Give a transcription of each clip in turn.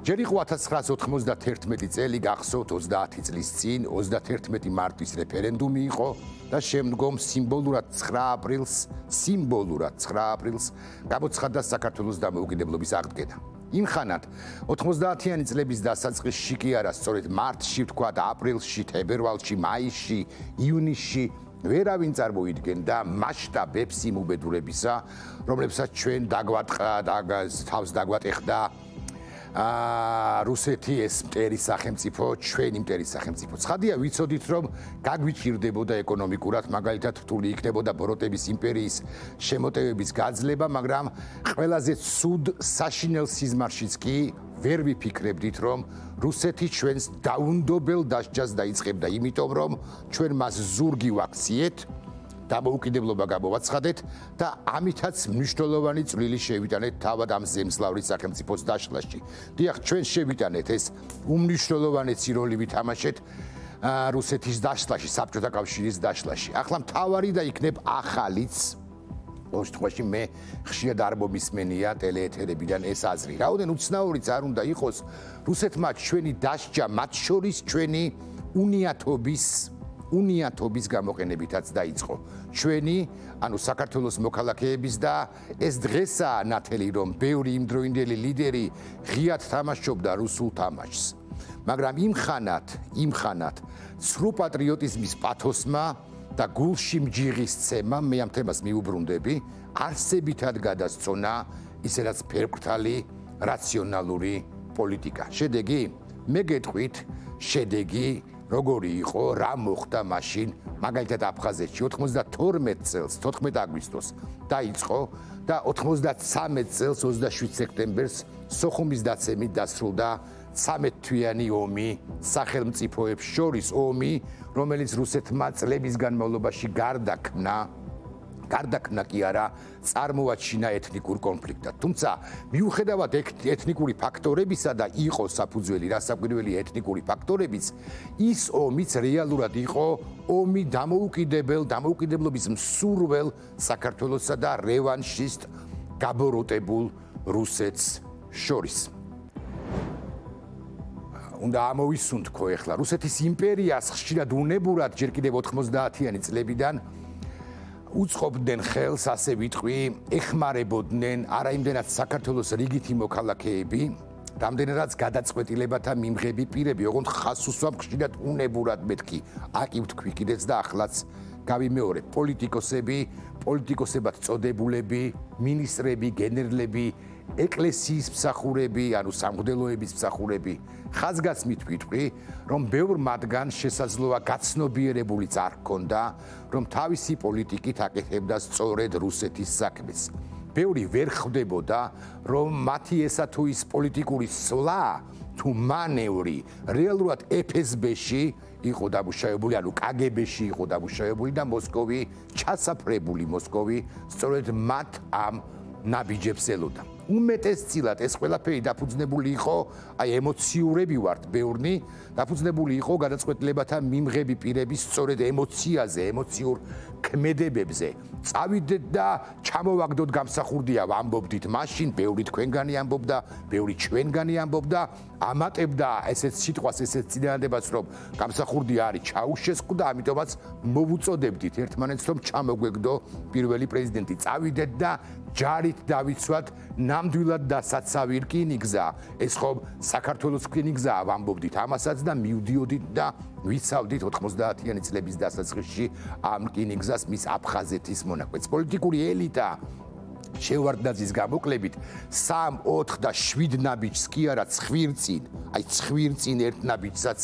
ჯერ იყო 1991 წელი გახსოვთ 30 წლის წინ 31 მარტის რეფერენდუმი იყო და შემდგომ სიმბოლურად 9 აპრილს სიმბოლურად 9 აპრილს გამოცხადდა საქართველოს დამოუკიდებლობის აღდგენა. იმ ხანად 90-იანი წლების დასაწყისში კი არა სწორედ მარტში თქვა და აპრილში, თებერვალში, მაისში, ივნისში ვერავინ წარმოიდგენდა მასშტაბებს იმ უბედურებისა, რომლებსაც ჩვენ დაგვატყა და თავს დაგვატეხდა აა რუსეთი ეს მტერი სახელმწიფო, ჩვენი მტერი სახელმწიფო. ცხადია, ვიცოდით რომ გაგვიჭirdებოდა ეკონომიკურად, მაგალითად რთული იქნებოდა ბოროტების იმპერიის შემოტევების გაძლება, მაგრამ ყველაზე ცუდ საშინელ სიზმარშიც კი ვერ ვიფიქრებდით რომ რუსეთი ჩვენს დაუნდობელ დასჯას დაიწყებდა, იმიტომ რომ ჩვენ მას ზურგი ვაქციეთ დამოუკიდებლობა გამოვაცხადეთ და ამითაც მნიშვნელოვანი წვლილი შევიტანეთ თავად ამ ზემსლავრის სახელმწიფოს დაშლაში. დიახ, ჩვენ შევიტანეთ ეს უმნიშვნელოვანესი როლი ვითამაშეთ რუსეთის დაშლაში, საბჭოთა კავშირის დაშლაში. ახლა მთავარი და იქნებ ახალიც ოშთხვაში მე ხშირად არ მომისმენია ტელეეთერებიდან ეს აზრი. რაოდენ უცნაურიც არ უნდა იყოს რუსეთმა ჩვენი დაშჯა მათ შორის ჩვენი უნიათობის უნიათობის გამოყენებითაც დაიწყო. ჩვენი, ანუ საქართველოს მოქალაქეების და ეს დღესაა ნათელი, რომ ბევრი იმდროინდელი ლიდერი ღიად თამაშობდა რუსულ თამაშს. მაგრამ იმ ხანად, იმ ხანად, სრუ პატრიოტიზმის პათოსმა და გულში მჯიღის ცემა, მე ამ თემას მიუბრუნდები, არსებითად გადასწონა ისე რაც ფერკრთალი რაციონალური პოლიტიკა. შედეგი? მე გეტყვით, შედეგი როგორი იყო, რა მოხდა მაშინ, მაგალითად აფხაზეთში 92 წელს, 14 აგვისტოს დაიწყო და 93 წელს 27 სექტემბერს სოხუმის დაცემით დასრულდა 13 თვიანი ომი სახელმწიფოებს შორის ომი, რომელიც რუსეთმა წლების განმავლობაში გარდაქმნა გარდაქმნა კი არა წარმოაჩინა ეთნიკურ კონფლიქტად. თუმცა მიუხედავად ეთნიკური ფაქტორებისა და იყო საფუძველი რასაკვირველი ეთნიკური ფაქტორებიც, ის ომიც რეალურად იყო ომი დამოუკიდებელ დამოუკიდებლობის მსურველ საქართველოსა და რევანშისტ გაბოროტებულ რუსეთს შორის. უნდა ამოვისუნთქო ახლა რუსეთის იმპერიას ხშირად უნებურად ჯერ კიდევ 90-იანი წლებიდან უცხობდნენ ხელს, ასე ვიტყვი, ეხმარებოდნენ არაიმდენად საქართველოს რიგითი მოქალაქეები, რამდენადაც გადაწყვეტილებათა მიმღები პირები, ოღონდ ხასუსვა ხშირად უნებურად მეთქი. აკი ვთქვი კიდეც და ახლაც გავიმეორე, პოლიტიკოსები, პოლიტიკოსებად წოდებულები, მინისტრები, გენერლები, ეკლესიის მსახურები, ანუ სამღვდელოების მსახურები, ხაზგასმით ვიტყვი, რომ ბევრ მათგან შესაძლოა გაცნობიერებულიც არ ქონდა, რომ თავისი პოლიტიკით აკეთებდა სწორედ რუსეთის საქმეს. ბევრი ვერ ხვდებოდა, რომ მათი ესა თუ ის პოლიტიკური სვლა თუ მანევრი რეალურად FSB-ში იყო დამუშავებული, ანუ KGB-ში იყო დამუშავებული და მოსკოვი ჩასაფრებული მოსკოვი სწორედ მათ ამ ნაბიჯებს ელოდა. უმეტესწილად ეს ყველაფერი დაფუძნებული იყო, აი ემოციურები ვართ ბევრნი, დაფუძნებული იყო გადაწყვეტილებათა მიმღები პირების სწორედ ემოციაზე, ემოციურ ქმედებებზე. წავიდეთ და ჩამოვაგდოთ გამსახურდია, ვამბობდით მაშინ, ბევრი თქვენგანი ამბობდა, ბევრი ჩვენგანი ამბობდა, ამატებდა ესეც სიტყვას, ესეც წინადადებას, რომ გამსახურდი არის ჩაუშესკუ და ამიტომაც მოვუწოდებდით ერთმანეთს, რომ ჩამოგვეგდო პირველი პრეზიდენტი. წავიდეთ და ჯარით დავიცვათ ნამდვილად დასაცავი რკინიგზა ეს ხო საქართველოს რკინიგზა ვამბობდით ამასაც და მივდიოდით და ვიცავდით 90-იანი წლების დასაწყისში ამ რკინიგზას მის აფხაზეთის მონაკვეთს. პოლიტიკური ელიტა შევარდნაძის გამოკლებით 3, 4 და 7 ნაბიჯს კი არა ცხვირწინ, აი ცხვირწინ ერთ ნაბიჯსაც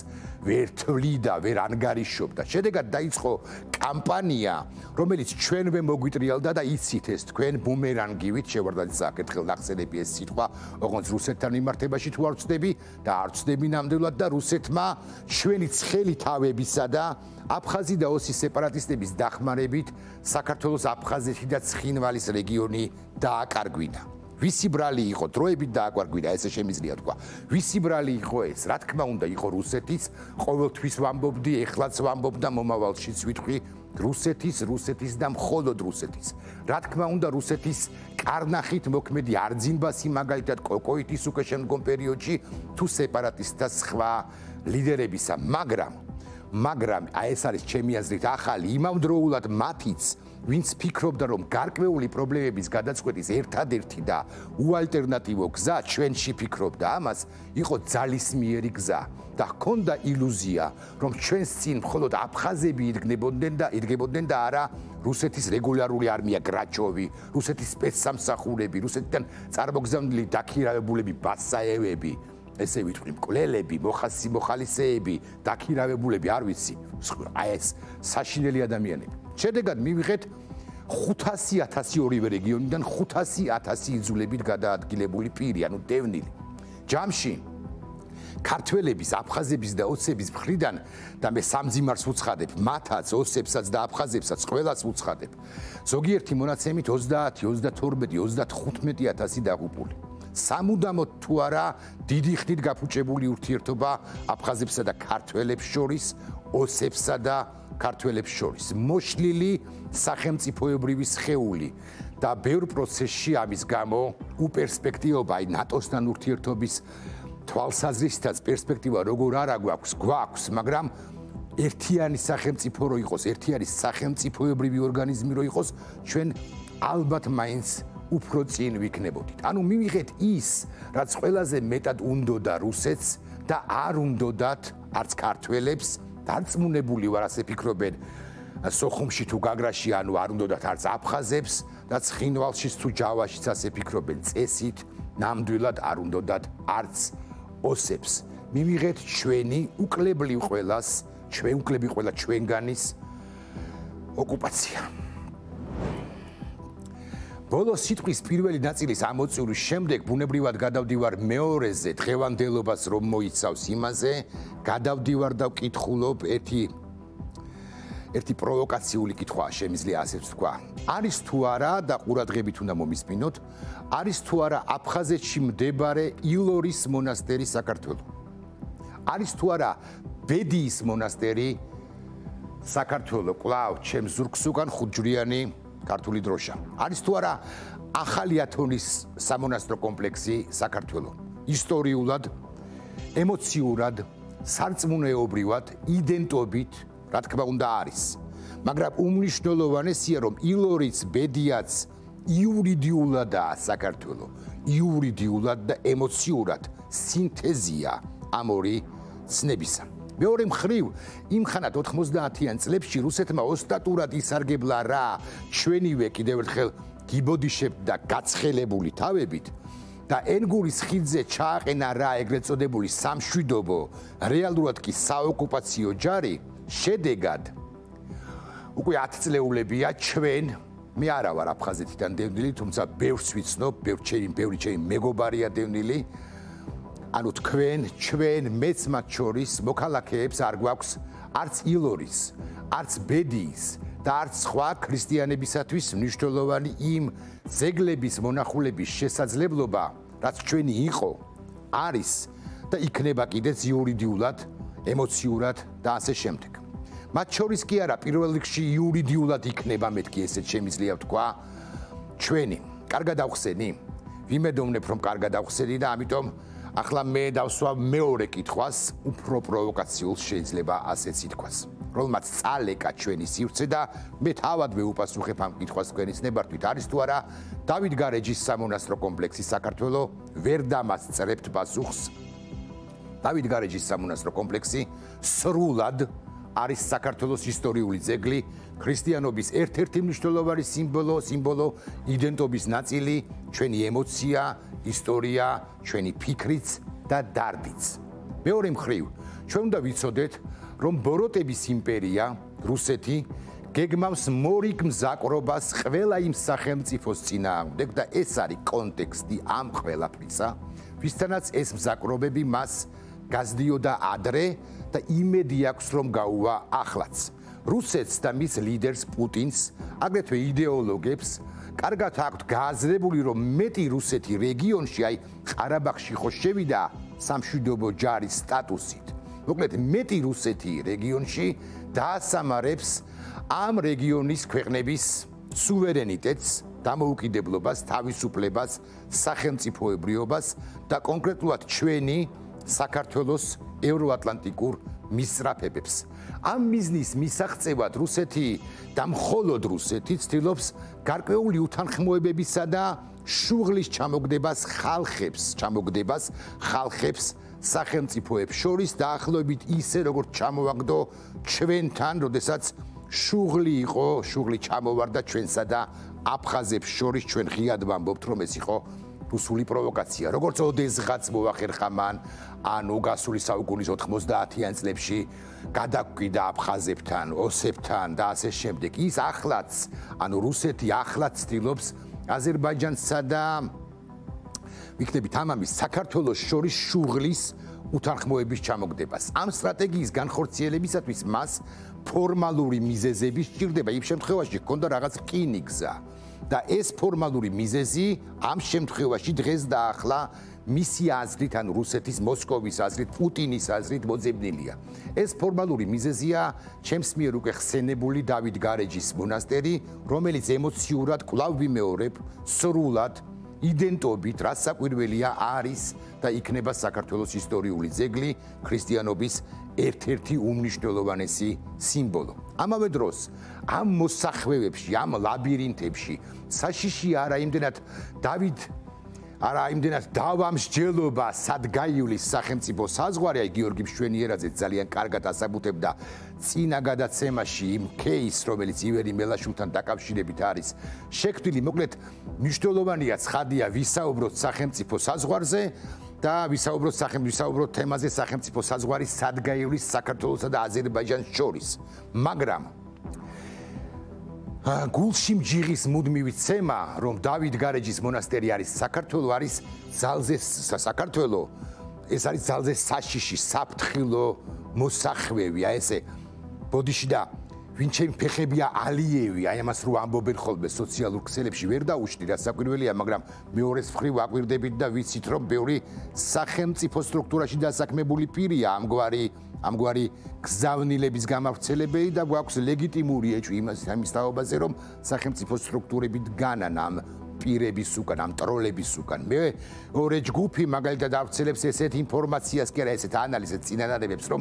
ვერ თვლიდა, ვერ ანგარიშობდა. შედეგად დაიწყო კამპანია, რომელიც ჩვენვე მოგვიტრიალდა და იცით ეს თქვენ ბუმერანგივით შევარდნაძის საკითხელ ნახსენები ეს სიტყვა, ოღონდ რუსეთთან მიმართებაში თუ არ ვწდები და არ ვწდები ნამდვილად და რუსეთმა ჩვენი ცხელი თავებისა და აფხაზი და ოსის სეპარატისტების დახმარებით საქართველოს აფხაზეთი და ცხინვალის რეგიონი დააკარგვინა. ვისი ბრალი იყო დროებით დააკარგვინა, ესე შემიძლია თქვა. ვისი ბრალი იყო ეს? რა თქმა უნდა, იყო რუსეთის. ყოველთვის ვამბობდი, ეხლაც ვამბობ და მომავალშიც ვიტყვი, რუსეთის, რუსეთის და მხოლოდ რუსეთის. რა თქმა უნდა, რუსეთის კარნახით მოქმედი არძინბასი მაგალითად კოკოიტის უკვე შემდგომ პერიოდში თუ სეპარატისტთა სხვა ლიდერებისა, მაგრამ მაგრამ აი ეს არის ჩემი აზრით ახალი იმავდროულად მათიც ვინც ფიქრობდა რომ გარკვეული პრობლემების გადაწყვეტის ერთადერთი და უალტერნატივო გზა ჩვენში ფიქრობდა ამას იყო ძალისმიერი გზა. და ჰქონდა ილუზია რომ ჩვენს წინ მხოლოდ აფხაზები იდგნებოდნენ და იდგებოდნენ და არა რუსეთის რეგულარული არმია გრაჩოვი რუსეთის სპეცსამსახურები რუსეთიდან წარმოგზავნილი დაქირავებულები ბასაევები. ესე ვიტყვი მკვლელები მოხასი მოხალისეები დაქირავებულები არ ვიცი აი ეს საშინელი ადამიანები შედეგად მივიღეთ 500000 ორივე რეგიონიდან 500000 იძულებით გადაადგილებული პირი, ანუ დევნილი. ჯამში ქართველების, აფხაზების და ოცების მხრიდან და მე სამძიმარს უცხადებ, მათაც, ოცებსაც და აფხაზებსაც ყველას უცხადებ. ზოგიერთი მონაცემით 30, 32, 35000 დაღუპული. სამუდამოდ თუ არა დიდი ხნით გაფუჭებული ურთიერთობა აფხაზებსა და ქართველებს შორის, ოცებსა და ქართველებს შორის. მოშლილი სახელმწიფოებრივი სხეული და ბევრ პროცესში ამის გამო უპერსპექტივობა აი ნატოსთან ურთიერთობის თვალსაზრისითაც პერსპექტივა როგორ არა გვაქვს გვაქვს მაგრამ ერთიანი სახელმწიფო რო იყოს ერთიანი სახელმწიფოებრივი ორგანიზმი რო იყოს ჩვენ ალბათ მაინც უფრო წინ ვიქნებოდით. ანუ მივიღეთ ის რაც ყველაზე მეტად უნდოდა რუსეთს და არ უნდოდათ არც ქართველებს დარწმუნებული ვარ ასე ფიქრობენ. სოხუმში თუ გაგრაში ანუ არ უნდათ არც აფხაზებს და ცხინვალში თუ ჯავაშიც ასე ფიქრობენ. წესით ნამდვილად არ უნდათ არც ოსებს. მივიღეთ ჩვენი უკლებლი ყველას ჩვენ უკლები ყველა ჩვენგანის ოკუპაცია ბოლოს სიტყვის პირველი ნაწილის ამოწურის შემდეგ ბუნებრივად გადავდივარ მეორეზე დღევანდელობას რომ მოიცავს იმაზე გადავდივარ და ვკითხულობ ერთი ერთი პროვოკაციული კითხვაა შემიძლია ასეც თქვა. არის თუ არა და ყურადღებით უნდა მომისმინოთ არის თუ არა აფხაზეთში მდებარე ილორის მონასტერი საქართველოს არის თუ არა ბედიის მონასტერი საქართველოს კლავ ჩემ ზურგს უკან ხუჯრიანი ქართული დროშა. არის თუ არა ახალი ათონის სამონასტრო კომპლექსი საქართველოს? ისტორიულად, ემოციურად, სარწმუნოებრივად, იდენტობით, რა თქმა უნდა არის. მაგრამ უმნიშვნელოვანესია, რომ ილორიც ბედიაც იურიდიულადაა საქართველოს. იურიდიულად და ემოციურად სინთეზია ამ ორი ცნებისა. მეორე მხრივ იმ ხანად 90-იან წლებში რუსეთმა ოსტატურად ისარგებლა რა. ჩვენივე კიდევ ერთხელ გიბოდიშებ და გაცხელებული თავებით და ენგურის ხიძზე ჩააყენა რა ეგრეთ წოდებული სამშვიდობო რეალურად კი საოკუპაციო ჯარი. შედეგად უკვე 10 წლეულებია ჩვენ. მე არა ვარ აფხაზეთიდან დევნილი თუმცა ბევრს ვიცნობ ბევრ ჩემი ბევრი ჩემი მეგობარია დევნილი ანუ თქვენ ჩვენ მეც მათ შორის მოქალაქეებს არ გვაქვს არც ილორის, არც ბედიის და არც სხვა ქრისტიანებისათვის მნიშვნელოვანი იმ ზეგლების მონახულების შესაძლებლობა, რაც ჩვენი იყო, არის და იქნება კიდეც იურიდიულად, ემოციურად და ასე შემდეგ. მათ შორის კი არა პირველ რიგში იურიდიულად იქნება მეთქი ესეც შემიძლია ვთქვა ჩვენი. კარგად ახსენი. ვიმედოვნებ რომ კარგად ახსენი და ამიტომ ახლა მე დავსვა მეორე კითხვას, უფრო პროვოკაციულ შეიძლება ასეც ითქვას. რომელმაც წალეკა ჩვენი სივრცე და მე თავად მეუპასუხებ ამ კითხვას თქვენის ნებართვით, არის თუ არა დავით გარეჯის სამონასტრო კომპლექსი საქართველოს ვერ დამასწრებთ პასუხს. დავით გარეჯის სამონასტრო კომპლექსი სრულად არის საქართველოს ისტორიული ძეგლი, ქრისტიანობის ერთ-ერთი მნიშვნელოვანი სიმბოლო, სიმბოლო იდენტობის ნაწილი, ჩვენი ემოცია, ისტორია, ჩვენი ფიქრიც და დარდიც. მეორე მხრივ, ჩვენ უნდა ვიცოდეთ, რომ ბოროტების იმპერია, რუსეთი გეგმავს მორიგ მზაკრობას ყველა იმ სახელმწიფოს წინააღმდეგ და ეს არის კონტექსტი ამ ყველაფრისა, ვისთანაც ეს მზაკრობები მას გაზდიოდა ადრე და იმედი აქვს რომ გაუვა ახლაც. რუსეთს და მის ლიდერს პუტინს, აგრეთვე იდეოლოგებს, კარგად აქვთ გააზრებული რომ მეტი რუსეთი რეგიონში, აი ყარაბაღში ხო შევიდა სამშვიდობო ჯარის სტატუსით მოკლედ მეტი რუსეთი რეგიონში დაასამარებს ამ რეგიონის ქვეყნების სუვერენიტეტს, დამოუკიდებლობას, თავისუფლებას, სახელმწიფოებრიობას და კონკრეტულად ჩვენი საქართველოს ევროატლანტიკურ მისწრაფებებს. ამ მიზნის მისაღწევად რუსეთი და მხოლოდ რუსეთი ცდილობს გარკვეული უთანხმოებებისა და შუღლის ჩამოგდებას ხალხებს, ჩამოგდებას ხალხებს სახელმწიფოებს შორის დაახლოებით ისე როგორც ჩამოვაგდო ჩვენთან, როდესაც შუღლი იყო, შუღლი ჩამოვარდა ჩვენსა და აფხაზებს შორის ჩვენ ღიად ვამბობთ რომ ეს იყო რუსული პროვოკაცია. როგორც ოდესღაც მოახერხა მან ან უგასული საუკუნის 90-იან წლებში გადაგვიდა აფხაზებთან, ოსებთან და ასე შემდეგ. ის ახლაც, ანუ რუსეთი ახლაც ცდილობს აზერბაიჯანსა და ვიქნებით ამამის საქართველოს შორის შუღლის უთანხმოების ჩამოგდებას. ამ სტრატეგიის განხორციელებისათვის მას ფორმალური მიზეზები სჭირდება. იმ შემთხვევაში გქონდა რაღაც რკინიგზა და ეს ფორმალური მიზეზი ამ შემთხვევაში დღეს და ახლა მისი აზრით ან რუსეთის მოსკოვის აზრით, პუტინის აზრით მოძებნილია. ეს ფორმალური მიზეზია ჩემს მიერ უკვე ხსენებული დავით გარეჯის მონასტერი, რომელიც ემოციურად კვლავ ვიმეორებ, სრულად იდენტობით, რაც საკვირველია არის და იქნება საქართველოს ისტორიული ძეგლი, ქრისტიანობის ერთ-ერთი უმნიშვნელოვანესი სიმბოლო. ამავე დროს, ამ მოსახვევებში, ამ ლაბირინთებში, საშიში არა იმდენად დავით არა იმდენად დავამსჯელობა სადგაიულის სახელმწიფო საზღვარი აი გიორგი მშვენიერაძე ძალიან კარგად ასაბუთებდა წინა გადაცემაში იმ кейს რომელიც ივერი მელაშუმთან დაკავშირებით არის შექმნილი. მოკლედ მნიშვნელოვანია ცხადია ვისაუბროთ სახელმწიფო საზღვარზე და ვისაუბროთ სახელმწიფო თემაზე სახელმწიფო საზღვარი სადგაიულის საქართველოსა და აზერბაიჯანს შორის. მაგრამ გულში მჯიღის მუდმივი ცემა, რომ დავით გარეჯის მონასტერი არის საქართველოს არის ძალზე საქართველოს ეს არის ძალზე საშიში, საფრთხილო მოსახვევი, აი ესე ბოდიში და ვინ ჩემი ფეხებია ალიევი, აი ამას რო ამბობენ ხოლმე სოციალურ ქსელებში ვერ დაუშტი რა საკვირველია, მაგრამ მეორეს მხრივ აკვირდებით და ვიცით რომ ბევრი სახელმწიფო სტრუქტურაში დასაქმებული პირია. ამგვარი ამგვარი გზავნილების გამავრცელებელი და გვაქვს ლეგიტიმური ეჭვი იმას ამის თაობაზე რომ სახელმწიფო სტრუქტურებით განან ამ პირების უკან, ამ ტროლების უკან. მე ორი ჯგუფი მაგალითად ავრცელებს ესეთ ინფორმაციას, კი არა ესეთ ანალიზებს, წინანადებებს, რომ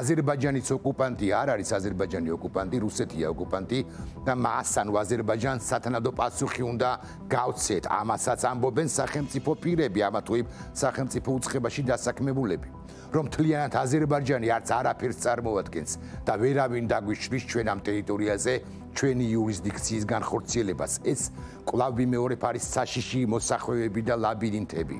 აზერბაიჯანის ოკუპანტი არ არის აზერბაიჯანი ოკუპანტი, რუსეთია ოკუპანტი და მას ანუ აზერბაიჯანს სათანადო პასუხი უნდა გავცეთ. ამასაც ამბობენ სახელმწიფო პირები, ამა თუ სახელმწიფო უცხებაში დასაქმებულები. რომ თლიანად აზერბაიჯანი არც არაფერს წარმოადგენს და ვერავინ დაგვიშლის ჩვენ ამ ტერიტორიაზე ჩვენი იურისდიქციის განხორციელებას. ეს კვლავ ვიმეორებ არის საშიში მოსახვევები და ლაბირინთები.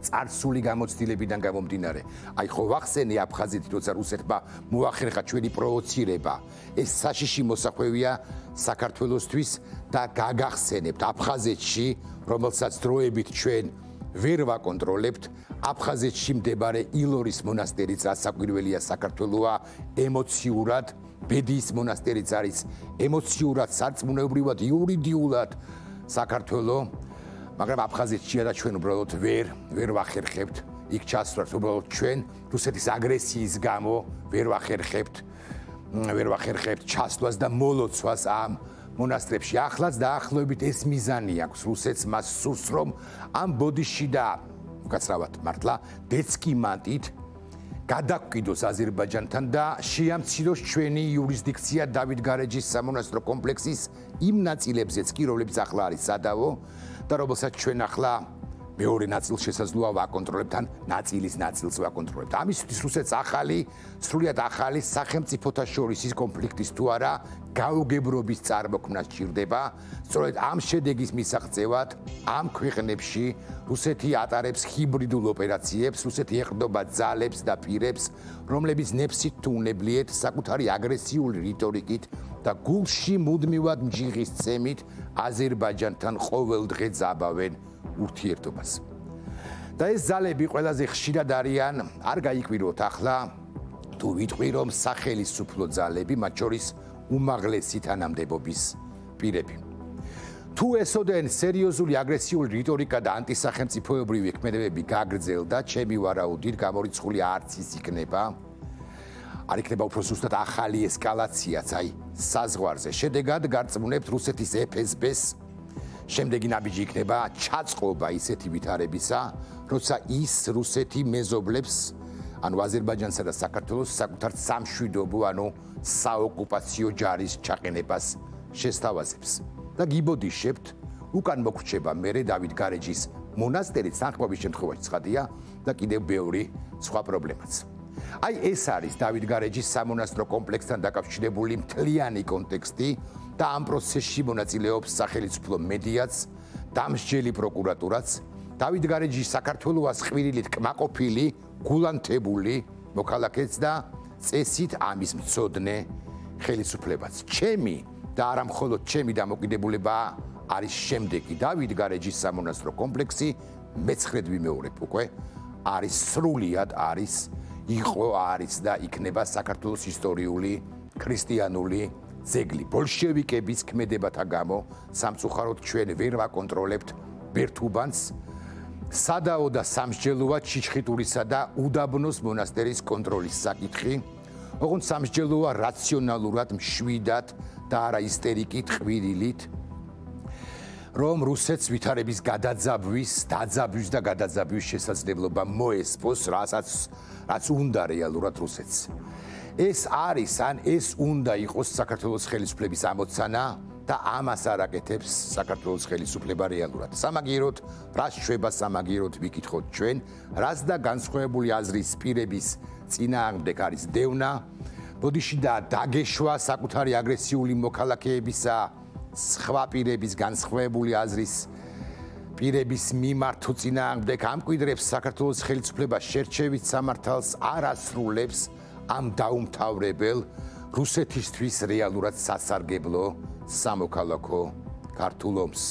წარსული გამოცდილებიდან გამომდინარე. აი ხო ვახსენე აფხაზეთი, როცა რუსეთმა მოახერხა ჩვენი პროვოცირება. ეს საშიში მოსახვევია საქართველოსთვის და გაგახსენებთ აფხაზეთში, რომელსაც დროებით ჩვენ ვერ ვაკონტროლებთ. აფხაზეთში მდებარე ილორის მონასტერიც ასაკვირველია საქართველოა ემოციურად ბედიის მონასტერიც არის. ემოციურად სარწმუნოებრივად იურიდიულად საქართველო. მაგრამ აფხაზეთშია და ჩვენ უბრალოდ ვერ ვერ ვახერხებთ. იქ ჩასვლას უბრალოდ ჩვენ რუსეთის აგრესიის გამო ვერ ვახერხებთ. ვერ ვახერხებთ ჩასვლას და მოლოცვას ამ მონასტრებში ახლაც დაახლოებით ეს მიზანი აქვს. რუსეთს მას სურს რომ ამ ბოდიში და უკაცრავად მართლა დეცკი მანტით გადაგვიდოს აზერბაიჯანთან და შეამციროს ჩვენი იურისდიქცია დავით გარეჯის სამონასტრო კომპლექსის იმ ნაწილებზეც კი რომლებიც ახლა არის სადავო და რომელსაც ჩვენ ახლა მეორე ნაწილს შესაძლოა ვაკონტროლებთ ან ნაწილის ნაწილს ვაკონტროლებთ. ამისთვის რუსეთს ახალი, სრულიად ახალი სახელმწიფოთა შორის ის კონფლიქტის თუ არა გაუგებრობის წარმოქმნა სჭირდება. სწორედ ამ შედეგის მისაღწევად ამ ქვეყნებში რუსეთი ატარებს ჰიბრიდულ ოპერაციებს, რუსეთი ეხდობა ძალებს და პირებს, რომლებიც ნებსით თუ უნებლიეთ საკუთარი აგრესიული რიტორიკით და გულში მუდმივად მჯიღის ცემით აზერბაიჯანთან ყოველდღე ზაბავენ ურთიერთობას. და ეს ძალები ყველაზე ხშირად არიან, არ გაიკვიროთ ახლა, თუ ვიტყვი რომ სახელისუფლო ძალები, მათ შორის უმაღლესი თანამდებობის პირები. თუ ესოდენ სერიოზული აგრესიული რიტორიკა და ანტისახელმწიფოებრივი ქმედებები გაგრძელდა, ჩემი ვარაუდით გამორიცხული არც ის იქნება, არ იქნება უფრო ზუსტად ახალი ესკალაციაც, აი, საზღვარზე. შედეგად გარწმუნებთ რუსეთის FSB-ს შემდეგი ნაბიჯი იქნება ჩაწყობა ისეთი ვითარებისა, როცა ის რუსეთი მეზობლებს ანუ აზერბაიჯანსა და საქართველოს საკუთარ სამშვიდობო, ანუ საოკუპაციო ჯარის ჩაყენებას შესთავაზებს. და გიბოდიშებთ, უკან მოგრჩება მერე დავით გარეჯის მონასტერი სამხობის შემთხვევაში ცხადია და კიდევ ბევრი სხვა პრობლემაც. აი ეს არის დავით გარეჯის სამონასტრო კომპლექსთან დაკავშირებული მთლიანი კონტექსტი და ამ პროცესში მონაწილეობს სახელმწიფო მედიაც, დამსჯელი პროკურატურაც, დავით გარეჯის საქართველოს ხვირილით კმაყოფილი, გულანთებული მოქალაქეც და წესით ამის მწოდნე ხელისუფლებაც. ჩემი და არა მხოლოდ ჩემი დამოკიდებულება არის შემდეგი დავით გარეჯის სამონასტრო კომპლექსი მეცხრედ ვიმეორებ უკვე არის სრულიად არის იყო არის და იქნება საქართველოს ისტორიული ქრისტიანული ძეგლი. ბოლშევიკების ქმედებათა გამო სამწუხაროდ ჩვენ ვერ ვაკონტროლებთ ბერთუბანს. სადაო და სამსჯელოა ჩიჩხიტურისა და უდაბნოს მონასტერის კონტროლის საკითხი. ოღონდ სამსჯელოა რაციონალურად მშვიდად და არა ისტერიკით ყვირილით რომ რუსეთს ვითარების გადაძაბვის, დაძაბვის და გადაძაბვის შესაძლებლობა მოესწოს, რასაც რაც უნდა რეალურად რუსეთს. ეს არის ან ეს უნდა იყოს საქართველოს ხელისუფლების ამოცანა და ამას არაკეთებს საქართველოს ხელისუფლება რეალურად. სამაგიეროდ, რას შვება სამაგიეროდ ვიკითხოთ ჩვენ, რას და განსხვავებული აზრის პირების წინააღმდეგ არის დევნა, ბოდიში და დაგეშვა საკუთარი აგრესიული მოქალაქეებისა სხვა პირების განსხვავებული აზრის პირების მიმართ თუ წინააღმდეგ ამკვიდრებს საქართველოს ხელისუფლება შერჩევით სამართალს არ ასრულებს ამ დაუმთავრებელ რუსეთისთვის რეალურად სასარგებლო სამოქალაქო ქართულ ომს